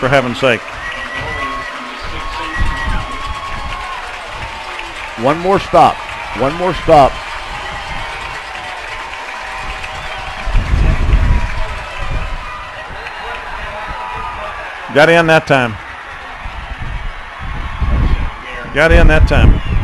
for heaven's sake. One more stop. One more stop. Got in that time. Got in that time.